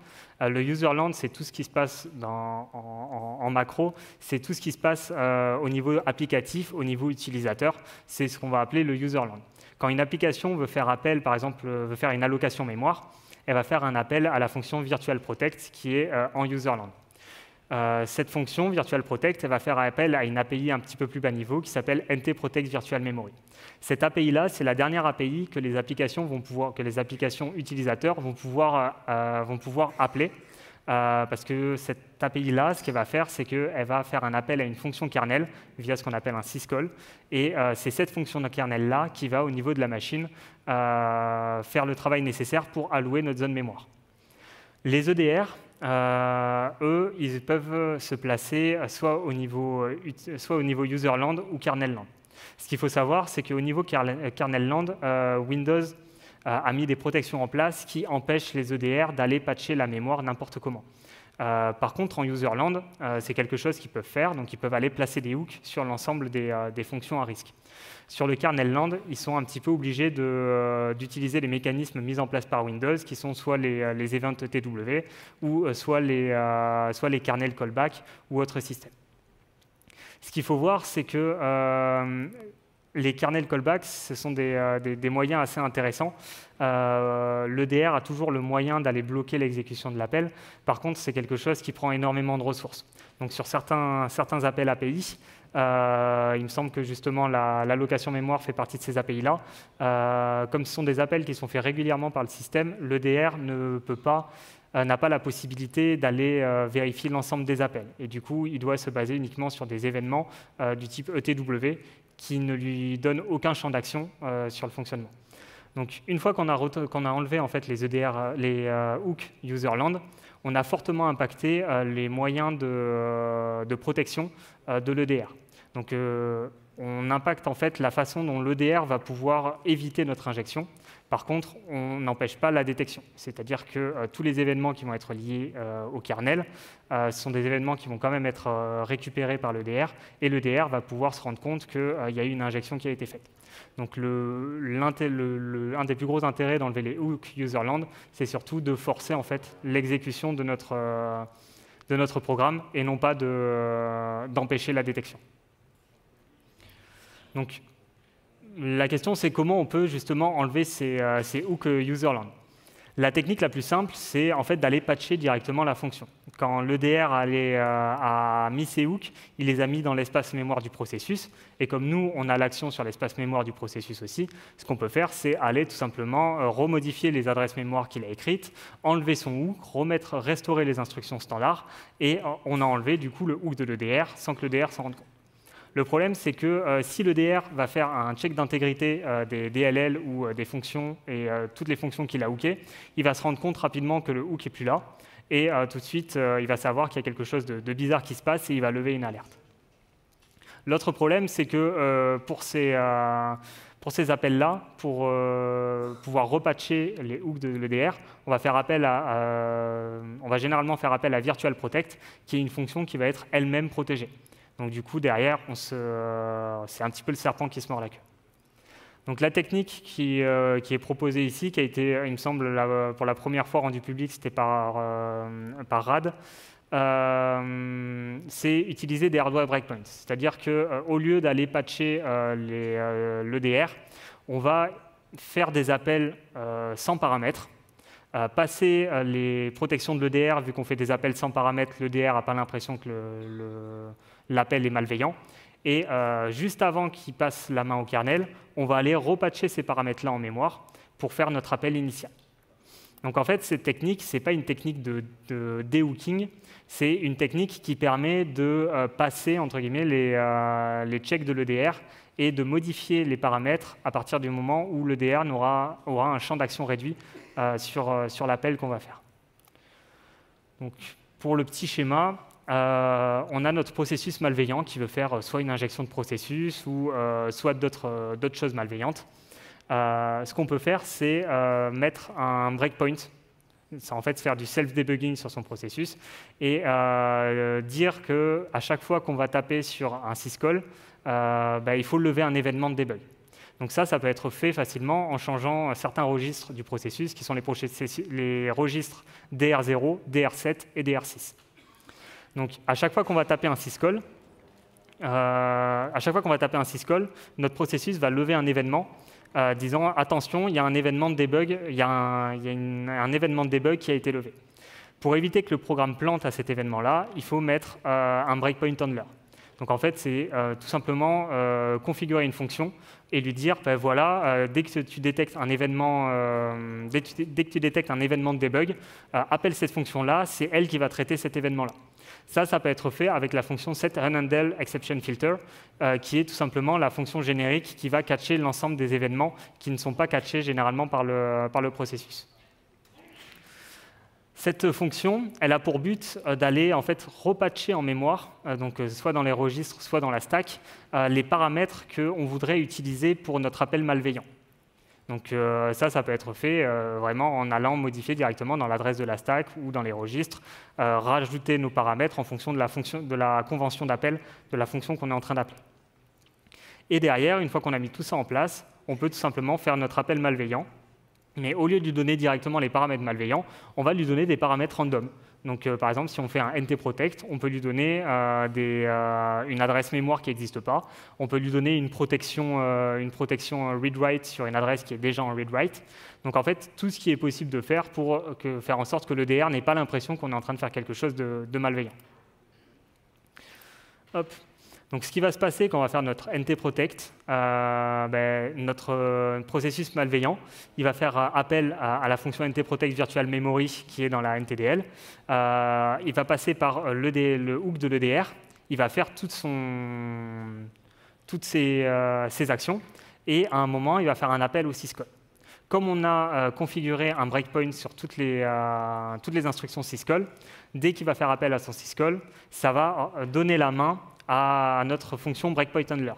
Euh, le userland, c'est tout ce qui se passe en, macro, c'est tout ce qui se passe euh, au niveau applicatif, au niveau utilisateur. C'est ce qu'on va appeler le userland. Quand une application veut faire appel, par exemple, euh, veut faire une allocation mémoire, elle va faire un appel à la fonction virtual protect qui est en userland. Cette fonction virtual protect elle va faire appel à une API un petit peu plus bas niveau qui s'appelle NT Protect Virtual Memory. Cette API-là, c'est la dernière API que les applications, utilisateurs vont pouvoir, euh, appeler. Euh, parce que cette API-là, ce qu'elle va faire, c'est qu'elle va faire un appel à une fonction kernel via ce qu'on appelle un syscall. Et euh, c'est cette fonction kernel-là qui va, au niveau de la machine, faire le travail nécessaire pour allouer notre zone mémoire. Les EDR, eux, ils peuvent se placer soit au niveau, soit au niveau userland ou kernelland. Ce qu'il faut savoir, c'est qu'au niveau euh, Windows euh, a mis des protections en place qui empêchent les EDR d'aller patcher la mémoire n'importe comment. Euh, par contre, en userland, c'est quelque chose qu'ils peuvent faire, donc ils peuvent aller placer des hooks sur l'ensemble des, fonctions à risque. Sur le kernel land, ils sont un petit peu obligés d'utiliser les mécanismes mis en place par Windows, qui sont soit les, events TW, ou soit les, soit les kernel callback ou autres systèmes. Ce qu'il faut voir, c'est que euh, les kernels callbacks, ce sont des, euh, moyens assez intéressants. Euh, L'EDR a toujours le moyen d'aller bloquer l'exécution de l'appel. Par contre, c'est quelque chose qui prend énormément de ressources. Donc sur certains, appels API, euh, il me semble que justement l'allocation mémoire fait partie de ces API-là. Comme ce sont des appels qui sont faits régulièrement par le système, l'EDR ne peut pas n'a pas la possibilité d'aller vérifier l'ensemble des appels. Et du coup, il doit se baser uniquement sur des événements du type ETW qui ne lui donne aucun champ d'action euh, sur le fonctionnement. Donc, une fois qu'on a, enlevé en fait, les EDR, euh, les euh, hooks userland, on a fortement impacté les moyens de, de protection de l'EDR. Donc, on impacte en fait la façon dont l'EDR va pouvoir éviter notre injection. Par contre, on n'empêche pas la détection. C'est-à-dire que euh, tous les événements qui vont être liés euh, au kernel euh, sont des événements qui vont quand même être récupérés par l'EDR, et l'EDR va pouvoir se rendre compte qu'il y a eu une injection qui a été faite. Donc le, un des plus gros intérêts d'enlever les hooks userland, c'est surtout de forcer en fait l'exécution de notre, de notre programme et non pas d'empêcher la détection. Donc la question, c'est comment on peut justement enlever ces, euh, hooks userland. La technique la plus simple, c'est en fait d'aller patcher directement la fonction. Quand l'EDR euh, a mis ces hooks, il les a mis dans l'espace mémoire du processus. Et comme nous, on a l'action sur l'espace mémoire du processus aussi, ce qu'on peut faire, c'est aller tout simplement euh, remodifier les adresses mémoire qu'il a écrites, enlever son hook, remettre, restaurer les instructions standards, et on a enlevé du coup le hook de l'EDR sans que l'EDR s'en rende compte. Le problème, c'est que euh, si le DR va faire un check d'intégrité euh, des DLL ou euh, des fonctions et toutes les fonctions qu'il a hookées, il va se rendre compte rapidement que le hook est plus là. Et tout de suite, il va savoir qu'il y a quelque chose de, bizarre qui se passe et il va lever une alerte. L'autre problème, c'est que pour ces, appels-là, pour pouvoir repatcher les hooks de l'EDR, on va à, on va généralement faire appel à Virtual Protect, qui est une fonction qui va être elle-même protégée. Donc du coup, derrière, c'est un petit peu le serpent qui se mord la queue. Donc la technique qui, euh, est proposée ici, qui a été, il me semble, pour la première fois rendue publique, c'était par, euh, RAD, euh, c'est utiliser des hardware breakpoints. C'est-à-dire qu'au lieu d'aller patcher l'EDR, on va faire des appels sans paramètres, passer les protections de l'EDR, vu qu'on fait des appels sans paramètres, l'EDR n'a pas l'impression que l'appel est malveillant. Et euh, juste avant qu'il passe la main au kernel, on va aller repatcher ces paramètres-là en mémoire pour faire notre appel initial. Donc en fait, cette technique, ce n'est pas une technique de, de dehooking, c'est une technique qui permet de euh, passer entre guillemets, les, euh, les checks de l'EDR et de modifier les paramètres à partir du moment où l'EDR aura, aura un champ d'action réduit sur, sur l'appel qu'on va faire. Donc, pour le petit schéma, euh, on a notre processus malveillant qui veut faire euh, soit une injection de processus ou euh, soit d'autres choses malveillantes. ce qu'on peut faire, c'est mettre un breakpoint, c'est en fait faire du self-debugging sur son processus et dire qu'à chaque fois qu'on va taper sur un syscall, bah, il faut lever un événement de debug. Donc ça, ça peut être fait facilement en changeant certains registres du processus, qui sont les, les registres DR0, DR7 et DR6. Donc à chaque fois qu'on va taper un syscall, euh, à chaque fois qu'on va taper un syscall, notre processus va lever un événement euh, disant attention, il y a un événement de debug, il y a, un, événement de debug qui a été levé. Pour éviter que le programme plante à cet événement-là, il faut mettre euh, un breakpoint handler. Donc en fait, c'est tout simplement configurer une fonction et lui dire, ben voilà, dès que tu détectes un événement, dès, que tu détectes un événement de debug, appelle cette fonction-là, c'est elle qui va traiter cet événement-là. Ça, ça peut être fait avec la fonction euh, qui est tout simplement la fonction générique qui va catcher l'ensemble des événements qui ne sont pas catchés généralement par le, par le processus. Cette fonction, elle a pour but euh, d'aller en fait repatcher en mémoire, euh, donc soit dans les registres, soit dans la stack, les paramètres qu'on voudrait utiliser pour notre appel malveillant. Donc euh, ça, ça peut être fait euh, vraiment en allant modifier directement dans l'adresse de la stack ou dans les registres, euh, rajouter nos paramètres en fonction, de la convention d'appel de la fonction qu'on est en train d'appeler. Et derrière, une fois qu'on a mis tout ça en place, on peut tout simplement faire notre appel malveillant Mais au lieu de lui donner directement les paramètres malveillants, on va lui donner des paramètres random. Donc, euh, par exemple, si on fait un ntprotect, on peut lui donner euh, euh, une adresse mémoire qui n'existe pas. On peut lui donner une protection, une protection read-write sur une adresse qui est déjà en read-write. Donc, en fait, tout ce qui est possible de faire pour faire en sorte que le DR n'ait pas l'impression qu'on est en train de faire quelque chose de, de malveillant. Hop. Donc, ce qui va se passer quand on va faire notre ntprotect, euh, ben, notre euh, processus malveillant, il va faire euh, appel à, la fonction ntprotect virtual memory qui est dans la ntdl. il va passer par le hook de l'EDR. Il va faire toutes ses, actions. Et à un moment, il va faire un appel au syscall. Comme on a configuré un breakpoint sur toutes les instructions syscall, dès qu'il va faire appel à son syscall, ça va donner la main à notre fonction breakpoint handler.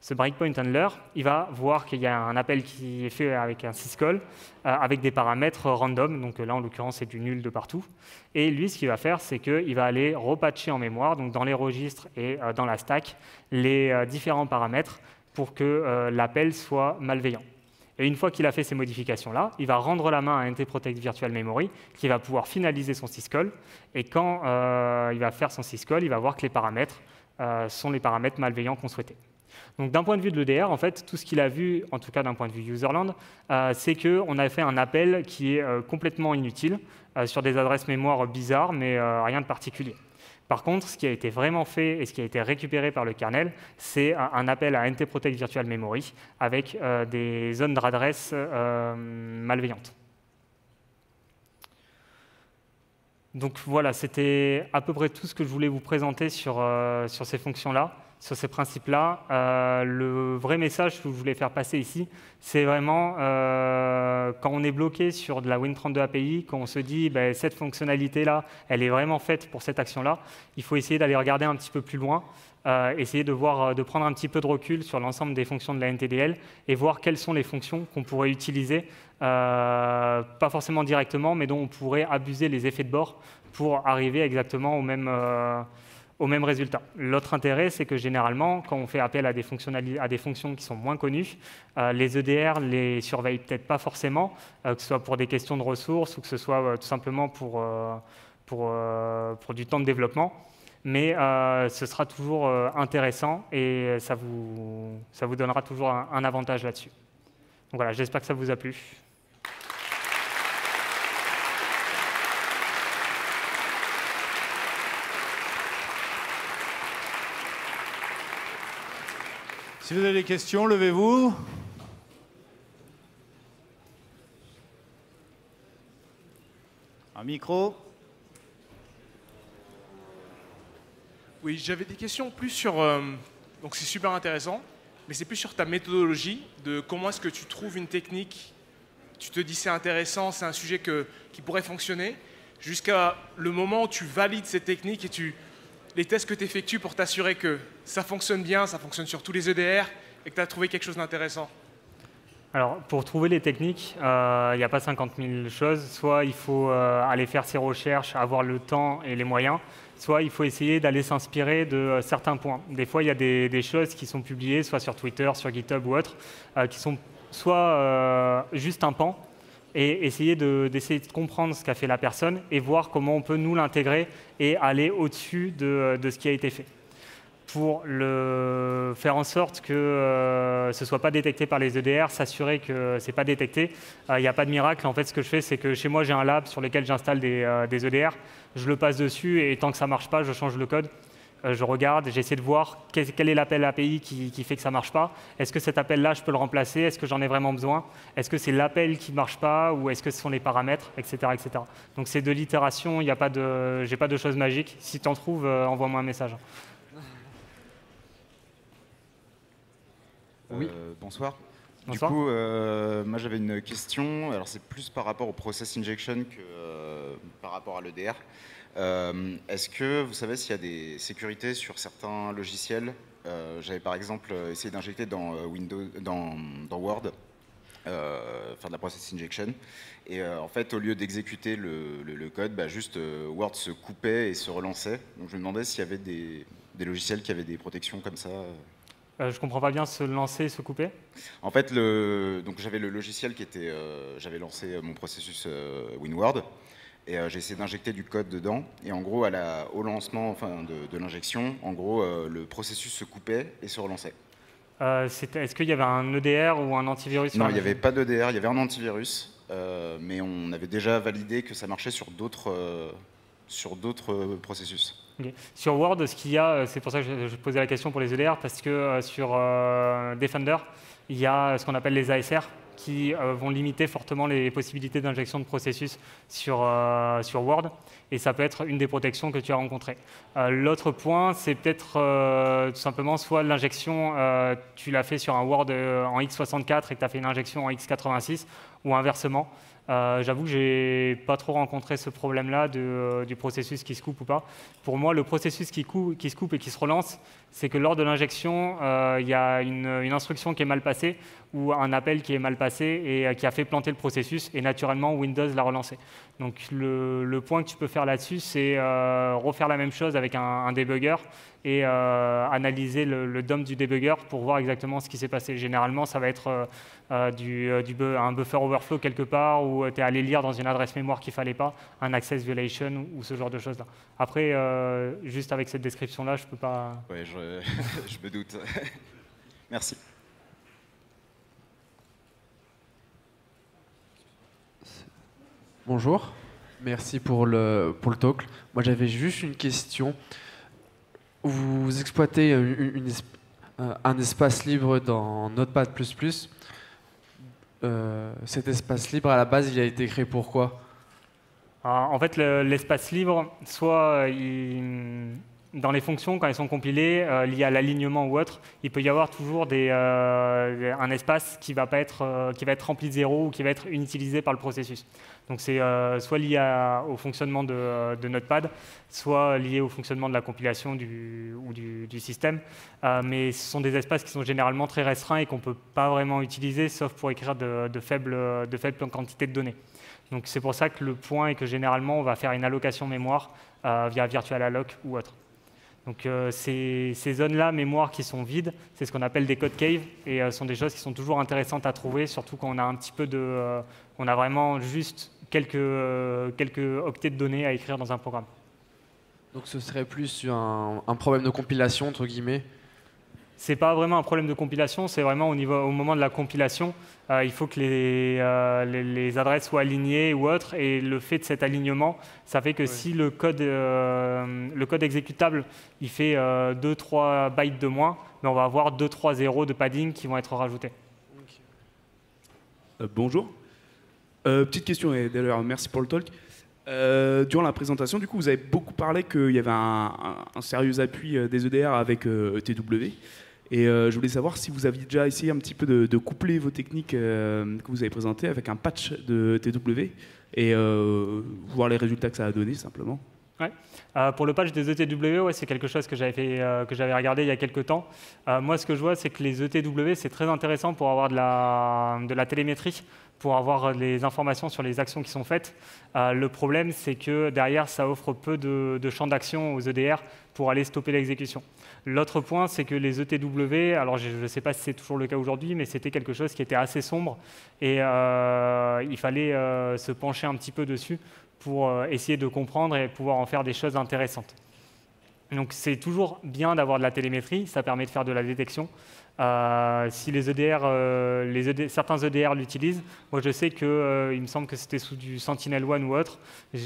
Ce breakpoint handler, il va voir qu'il y a un appel qui est fait avec un syscall, euh, avec des paramètres random, donc là en l'occurrence c'est du nul de partout. Et lui, ce qu'il va faire, c'est qu'il va aller repatcher en mémoire, donc dans les registres et euh, dans la stack, les euh, différents paramètres pour que l'appel soit malveillant. Et une fois qu'il a fait ces modifications-là, il va rendre la main à NTProtect Virtual Memory, qui va pouvoir finaliser son syscall. Et quand il va faire son syscall, il va voir que les paramètres euh, sont les paramètres malveillants qu'on souhaitait. Donc d'un point de vue de l'EDR, en fait, tout ce qu'il a vu, en tout cas d'un point de vue userland, euh, c'est qu'on a fait un appel qui est euh, complètement inutile sur des adresses mémoire bizarres, mais rien de particulier. Par contre, ce qui a été vraiment fait et ce qui a été récupéré par le kernel, c'est un, appel à NTProtect Virtual Memory avec des zones d'adresse malveillantes. Donc voilà, c'était à peu près tout ce que je voulais vous présenter sur, euh, ces fonctions-là, sur ces principes-là. Euh, le vrai message que je voulais faire passer ici, c'est vraiment euh, quand on est bloqué sur de la Win32 API, quand on se dit ben, cette fonctionnalité-là, elle est vraiment faite pour cette action-là, il faut essayer d'aller regarder un petit peu plus loin. essayer de, voir, de prendre un petit peu de recul sur l'ensemble des fonctions de la NTDL et voir quelles sont les fonctions qu'on pourrait utiliser euh, pas forcément directement, mais dont on pourrait abuser les effets de bord pour arriver exactement au même, euh, au même résultat. L'autre intérêt, c'est que généralement, quand on fait appel à des, à des fonctions qui sont moins connues, euh, les EDR les surveillent peut-être pas forcément, que ce soit pour des questions de ressources ou que ce soit tout simplement pour, pour, pour, du temps de développement. Mais ce sera toujours intéressant et ça vous, ça vous donnera toujours un, un avantage là-dessus. Donc voilà, j'espère que ça vous a plu. Si vous avez des questions, levez-vous. Un micro. Oui, j'avais des questions plus sur... Euh, donc c'est super intéressant, mais c'est plus sur ta méthodologie, de comment est-ce que tu trouves une technique, tu te dis c'est intéressant, c'est un sujet qui pourrait fonctionner, jusqu'à le moment où tu valides cette technique et tu, les tests que tu effectues pour t'assurer que ça fonctionne bien, ça fonctionne sur tous les EDR et que tu as trouvé quelque chose d'intéressant alors, pour trouver les techniques, euh, il n'y a pas 50 000 choses. Soit il faut euh, aller faire ses recherches, avoir le temps et les moyens, soit il faut essayer d'aller s'inspirer de euh, certains points. Des fois, il y a des, choses qui sont publiées, soit sur Twitter, sur GitHub ou autre, qui sont soit juste un pan, et essayer d'essayer de, comprendre ce qu'a fait la personne et voir comment on peut nous l'intégrer et aller au-dessus de, ce qui a été fait pour le, faire en sorte que euh, ce ne soit pas détecté par les EDR, s'assurer que ce n'est pas détecté. Il euh, n'y a pas de miracle. En fait, ce que je fais, c'est que chez moi, j'ai un lab sur lequel j'installe des, euh, des, EDR. Je le passe dessus et tant que ça ne marche pas, je change le code. Euh, je regarde, j'essaie de voir quel est l'appel API qui, qui, fait que ça ne marche pas. Est-ce que cet appel-là, je peux le remplacer? Est-ce que j'en ai vraiment besoin? Est-ce que c'est l'appel qui ne marche pas? Ou est-ce que ce sont les paramètres, etc. etc. Donc c'est de l'itération, je n'ai pas de choses magiques. Si tu en trouves, euh, envoie-moi un message. Oui. Euh, bonsoir. Du coup, moi j'avais une question. Alors c'est plus par rapport au process injection que par rapport à l'EDR. Euh, est-ce que vous savez s'il y a des sécurités sur certains logiciels? Euh, J'avais par exemple essayé d'injecter dans, euh, Windows, dans, Word, faire de la process injection. Et en fait, au lieu d'exécuter le, code, bah, juste Word se coupait et se relançait. Donc je me demandais s'il y avait des, logiciels qui avaient des protections comme ça. je comprends pas bien se lancer, se couper? En fait, le, donc j'avais le logiciel qui était, j'avais lancé mon processus WinWord et j'ai essayé d'injecter du code dedans. Et en gros, à la, au lancement enfin, de, l'injection, en gros, le processus se coupait et se relançait. Est-ce qu'il y avait un EDR ou un antivirus Non, il n'y avait pas d'EDR, il y avait un antivirus. Euh, mais on avait déjà validé que ça marchait sur d'autres euh, sur d'autres processus. Sur Word, ce qu'il y a, euh, c'est pour ça que je, posais la question pour les EDR, parce que sur Defender, il y a ce qu'on appelle les ASR, qui vont limiter fortement les possibilités d'injection de processus sur, sur Word, et ça peut être une des protections que tu as rencontrées. L'autre point, c'est peut-être tout simplement soit l'injection, tu l'as fait sur un Word en x64 et que tu as fait une injection en x86, ou inversement. Euh, j'avoue que j'ai pas trop rencontré ce problème-là euh, du processus qui se coupe ou pas. Pour moi, le processus qui se coupe et qui se relance, c'est que lors de l'injection, euh, il y a une, instruction qui est mal passée ou un appel qui est mal passé et qui a fait planter le processus et naturellement Windows l'a relancé. Donc le, point que tu peux faire là-dessus, c'est refaire la même chose avec un, debugger et analyser le, le, DOM du debugger pour voir exactement ce qui s'est passé. Généralement, ça va être euh, euh, un buffer overflow quelque part euh, tu es allé lire dans une adresse mémoire qu'il ne fallait pas, un access violation ou, ce genre de choses-là. Après, juste avec cette description-là, je ne peux pas... je me doute. Merci. Bonjour, merci pour le, pour le talk. Moi j'avais juste une question. Vous exploitez une, un espace libre dans Notepad++. Euh, cet espace libre, à la base, il a été créé pourquoi En fait, l'espace libre, soit il, dans les fonctions, quand elles sont compilées, euh, liées à l'alignement ou autre, il peut y avoir toujours euh, un espace qui va, pas être, euh, rempli de zéro ou qui va être inutilisé par le processus. Donc c'est soit lié au fonctionnement de, Notepad, soit lié au fonctionnement de la compilation du, ou du, système. mais ce sont des espaces qui sont généralement très restreints et qu'on ne peut pas vraiment utiliser, sauf pour écrire de, faibles, de faibles quantités de données. Donc c'est pour ça que le point est que généralement on va faire une allocation mémoire via virtualalloc ou autre. Donc euh, ces, zones-là, mémoire qui sont vides, c'est ce qu'on appelle des code caves et euh, sont des choses qui sont toujours intéressantes à trouver, surtout quand on a un petit peu de, euh, on a vraiment juste quelques, quelques octets de données à écrire dans un programme. Donc ce serait plus un, un problème de compilation entre guillemets? C'est pas vraiment un problème de compilation, c'est vraiment au, niveau, au moment de la compilation, il faut que les, les, adresses soient alignées ou autres, et le fait de cet alignement, ça fait que si le code, le code exécutable il fait 2-3 bytes de moins, mais on va avoir 2-3 zéros de padding qui vont être rajoutés. bonjour. petite question, et d'ailleurs merci pour le talk. durant la présentation, du coup, vous avez beaucoup parlé qu'il y avait un, sérieux appui des EDR avec ETW. Et euh, je voulais savoir si vous aviez déjà essayé un petit peu de, coupler vos techniques euh, que vous avez présentées avec un patch de TW et euh, voir les résultats que ça a donné simplement. Ouais. pour le patch des ETW, c'est quelque chose que j'avais, fait, que j'avais regardé il y a quelques temps. moi, ce que je vois, c'est que les ETW, c'est très intéressant pour avoir de la, télémétrie, pour avoir les informations sur les actions qui sont faites. le problème, c'est que derrière, ça offre peu de, champs d'action aux EDR pour aller stopper l'exécution. L'autre point, c'est que les ETW, alors je ne sais pas si c'est toujours le cas aujourd'hui, mais c'était quelque chose qui était assez sombre et euh, il fallait euh, se pencher un petit peu dessus pour euh, essayer de comprendre et pouvoir en faire des choses intéressantes. Donc c'est toujours bien d'avoir de la télémétrie, ça permet de faire de la détection. si les EDR, les certains EDR l'utilisent, moi je sais qu'il il me semble que c'était sous du Sentinel-1 ou autre,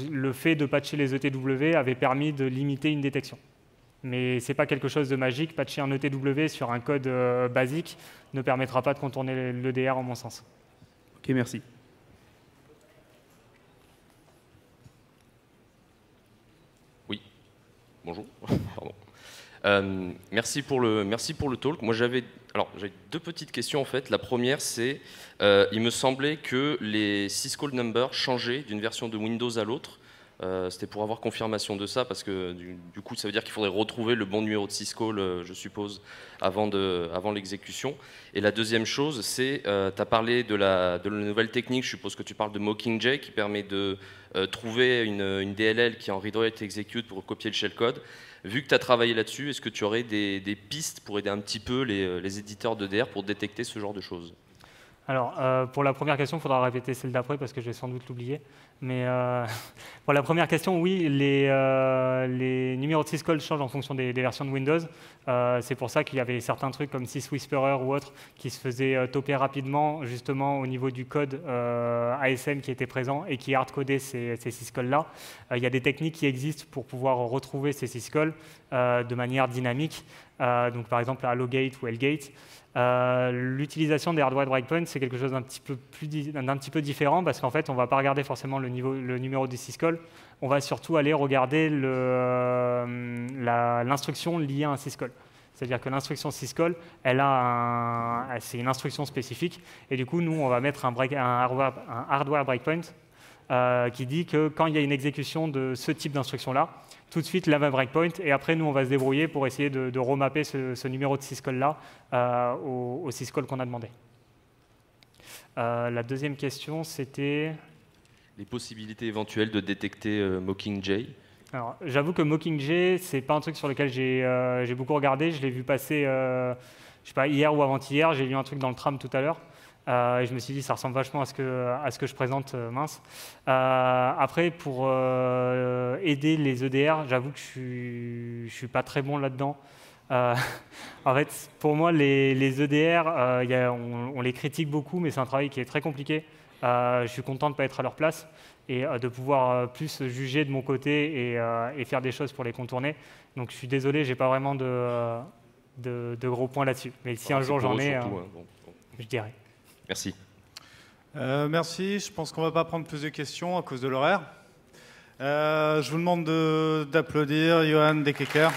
le fait de patcher les ETW avait permis de limiter une détection mais ce n'est pas quelque chose de magique. Patcher un ETW sur un code euh, basique ne permettra pas de contourner l'EDR en mon sens. Ok, merci. Bonjour. Euh, merci, pour le, merci pour le talk. Moi, j'avais deux petites questions en fait. La première, c'est euh, il me semblait que les syscall numbers changeaient d'une version de Windows à l'autre. Euh, c'était pour avoir confirmation de ça, parce que du, coup, ça veut dire qu'il faudrait retrouver le bon numéro de euh, je suppose, avant, avant l'exécution. Et la deuxième chose, c'est, euh, tu as parlé de la, de la, nouvelle technique, je suppose que tu parles de Mockingjay, qui permet de trouver une, DLL qui en read-write execute pour copier le shellcode. Vu que tu as travaillé là-dessus, est-ce que tu aurais des, pistes pour aider un petit peu les, les éditeurs d'EDR pour détecter ce genre de choses? Alors, euh, pour la première question, il faudra répéter celle d'après parce que je vais sans doute l'oublier. Mais euh, pour la première question, oui, les, euh, les, numéros de syscall changent en fonction des, versions de Windows. c'est pour ça qu'il y avait certains trucs comme SysWhisperer ou autres qui se faisaient toper rapidement, justement au niveau du code ASM qui était présent et qui hardcodait ces, ces syscalls-là. il y a des techniques qui existent pour pouvoir retrouver ces syscalls de manière dynamique. donc, par exemple, Allogate ou Hellgate. Euh, l'utilisation des hardware breakpoints, c'est quelque chose d'un petit, peu petit peu différent parce qu'en fait, on ne va pas regarder forcément le, numéro du syscall, on va surtout aller regarder euh, l'instruction liée à un syscall. C'est-à-dire que l'instruction syscall, elle a c'est une instruction spécifique, et du coup, nous, on va mettre un, un, hardware, un breakpoint euh, qui dit que quand il y a une exécution de ce type d'instruction-là, tout de suite la même breakpoint, et après nous on va se débrouiller pour essayer de, remapper ce, numéro de syscall-là euh, au, syscall qu'on a demandé. La deuxième question, c'était... Les possibilités éventuelles de détecter euh, Mockingjay Alors, j'avoue que Mockingjay, c'est pas un truc sur lequel j'ai beaucoup regardé. Je l'ai vu passer, je sais pas, hier ou avant-hier. J'ai lu un truc dans le tram tout à l'heure. Euh, et je me suis dit, ça ressemble vachement à ce que, je présente, euh, mince. Euh, après, pour aider les EDR, j'avoue que je ne suis, pas très bon là-dedans. en fait, pour moi, les, les EDR, on, les critique beaucoup, mais c'est un travail qui est très compliqué. Je suis content de ne pas être à leur place et de pouvoir plus juger de mon côté et, faire des choses pour les contourner. Donc je suis désolé, j'ai pas vraiment de, de, gros points là-dessus. Mais si un jour j'en ai, hein, je dirais. Merci. Euh, merci. Je pense qu'on ne va pas prendre plus de questions à cause de l'horaire. Euh, je vous demande d'applaudir Johan Dekeker.